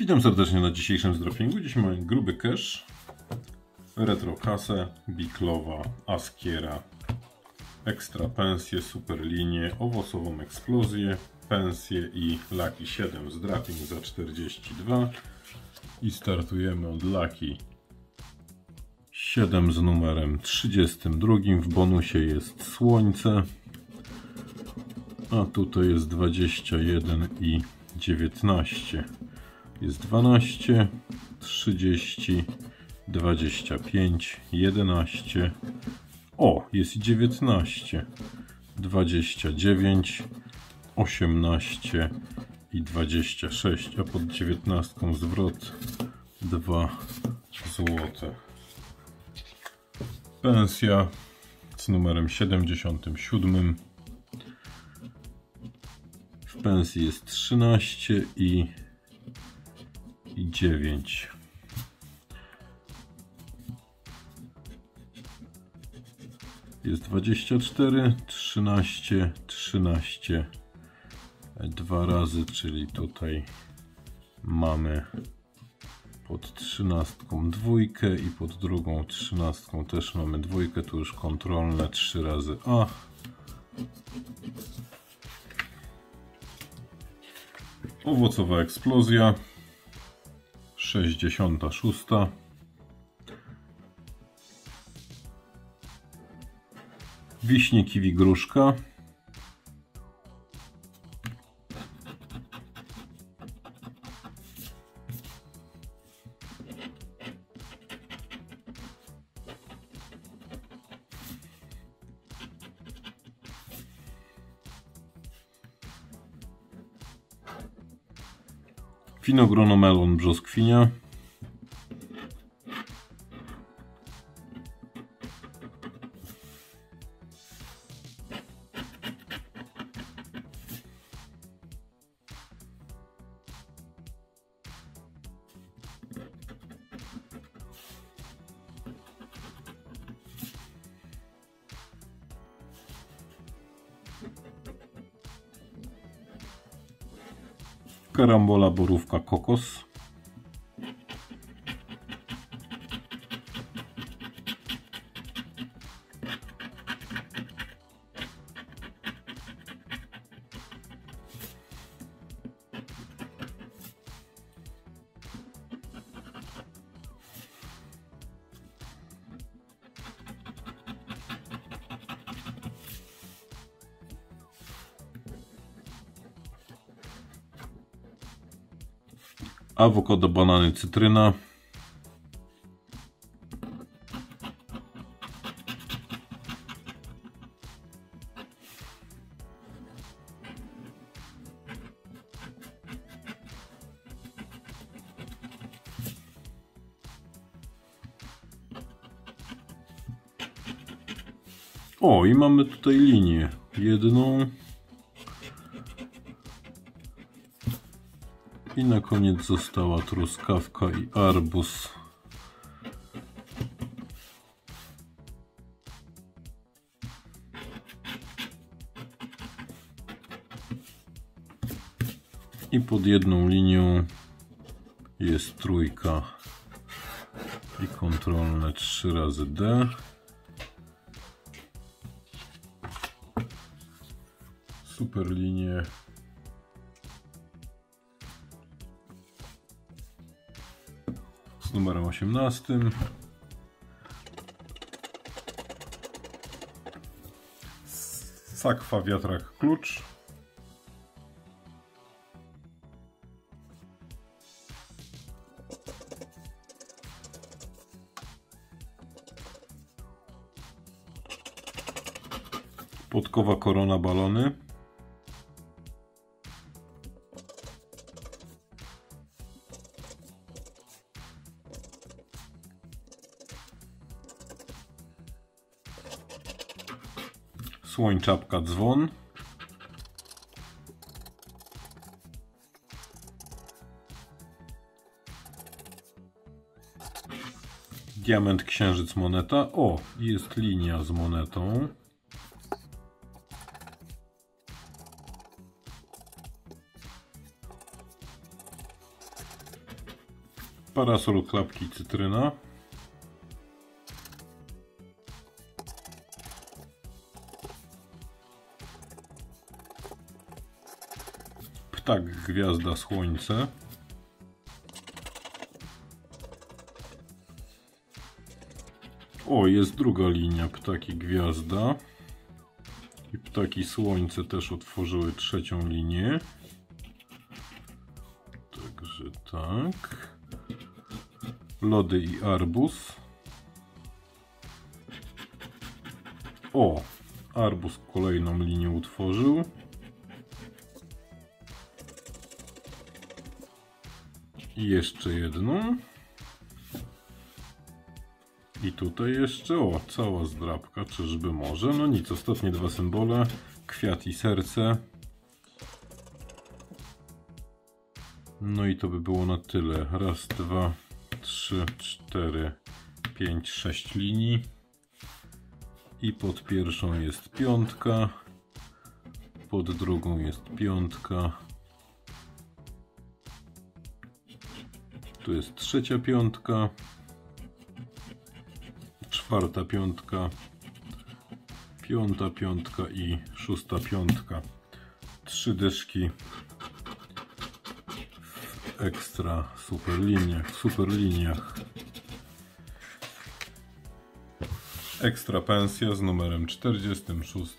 Witam serdecznie na dzisiejszym zdroppingu. Dziś mamy gruby cash, retro kasę, biklowa, askiera, ekstra pensję, super linię, owocową eksplozję, pensję i Lucky 7 z draping za 42 i startujemy od Lucky 7 z numerem 32. W bonusie jest słońce, a tutaj jest 21 i 19. Jest 12, 30, 25, 11. O, jest 19, 29, 18 i 26, a pod 19 zwrot 2 złote. Pensja z numerem 77. W pensji jest 13 i, 9. Jest 24, 13, 13 dwa razy, czyli tutaj mamy pod trzynastką dwójkę i pod drugą trzynastką też mamy dwójkę, tu już kontrolne 3 razy A. Owocowa eksplozja 66. Wiśnie, kiwi, gruszka Winogronomelon brzoskwinia. Karambola, borówka, kokos. Awokado, banany, cytryna. O, i mamy tutaj linię. Jedną, I na koniec została truskawka i arbuz. I pod jedną linią jest trójka i kontrolne 3 razy D. Super linie numerem 18. Sakwa, wiatrak, klucz. Podkowa, korona, balony. Słoń, czapka, dzwon. Diament, księżyc, moneta. O, jest linia z monetą. Parasol klapki cytryna. Ptak gwiazda słońce. O, jest druga linia ptaki gwiazda. I ptaki słońce też otworzyły trzecią linię. Także tak. Lody i arbus. O, arbus kolejną linię utworzył. I jeszcze jedną. I tutaj jeszcze, o, cała zdrabka, czyżby może? No nic, ostatnie dwa symbole, kwiat i serce. No i to by było na tyle. Raz, dwa, trzy, cztery, pięć, sześć linii. I pod pierwszą jest piątka. Pod drugą jest piątka. Tu jest trzecia piątka czwarta piątka, piąta piątka i szósta piątka. Trzy dyszki w ekstra super liniach, super liniach. Ekstra pensja z numerem 46.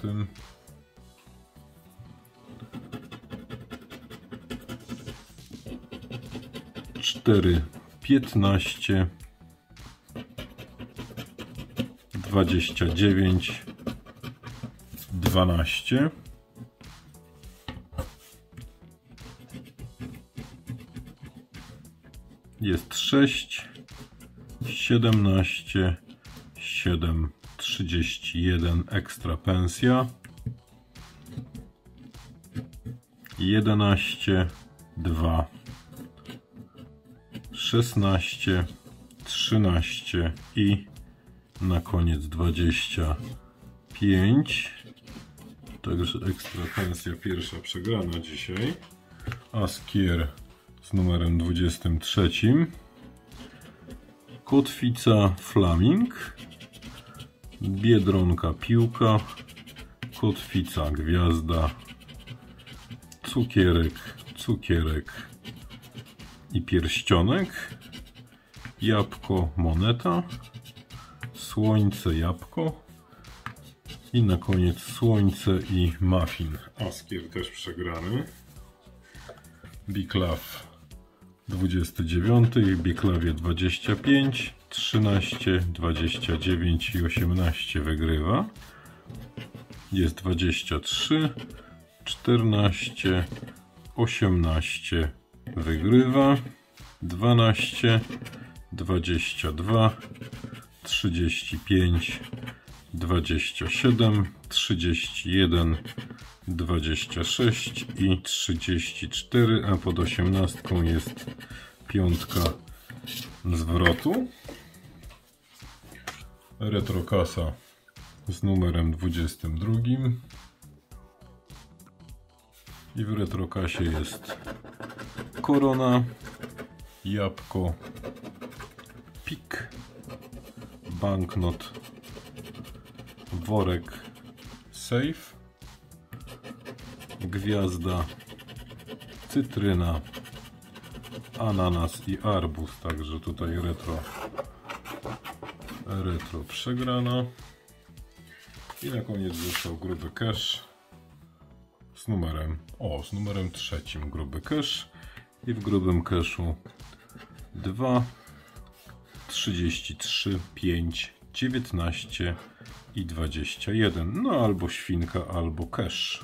Cztery piętnaście dwadzieścia dziewięć, dwanaście. Jest sześć, siedemnaście, siedem, trzydzieści jeden ekstra pensja. Jedenaście, dwa, szesnaście, trzynaście i na koniec 25 także ekstra pensja pierwsza przegrana dzisiaj. Askier z numerem 23 Kotwica Flaming. Biedronka Piłka. Kotwica Gwiazda. Cukierek Cukierek i pierścionek Jabłko Moneta słońce, jabłko i na koniec słońce i muffin. Askier też przegrany. Biklaw 29, Biklawie 25, 13, 29 i 18 wygrywa. Jest 23, 14, 18 wygrywa, 12, 22, 35, 27, 31, 26 i 34, a pod osiemnastką jest piątka zwrotu. Retrokasa z numerem 22. I w retrokasie jest korona, jabłko, pik, banknot, worek safe, gwiazda, cytryna, ananas i arbuz, także tutaj retro retro przegrana i na koniec został gruby cash z numerem, o z numerem trzecim gruby cash i w grubym cashu 2 33, 5, 19 i 21. No albo świnka, albo cash.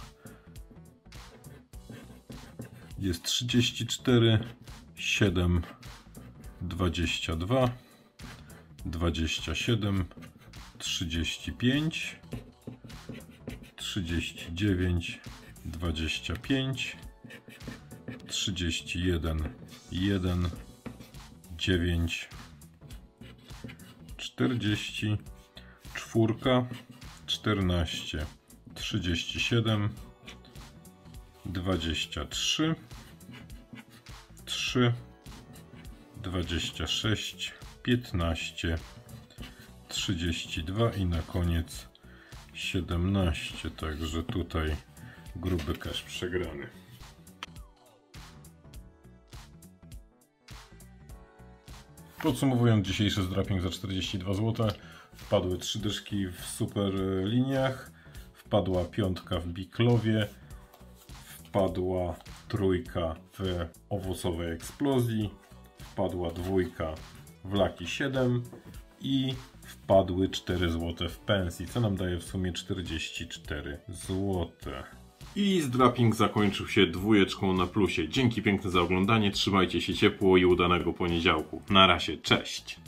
Jest 34, 7, 22, 27, 35, 39, 25, 31, 1, 9, 40, czwórka, 14, 37, 23, 3, 26, 15, 32 i na koniec 17. Także tutaj gruby cash przegrany. Podsumowując dzisiejszy zdraping za 42 zł, wpadły trzy dyszki w super liniach, wpadła piątka w Biklowie, wpadła trójka w owocowej eksplozji, wpadła dwójka w Laki 7 i wpadły 4 zł w pensji, co nam daje w sumie 44 zł. I zdraping zakończył się dwójeczką na plusie. Dzięki piękne za oglądanie, trzymajcie się ciepło i udanego poniedziałku. Na razie, cześć!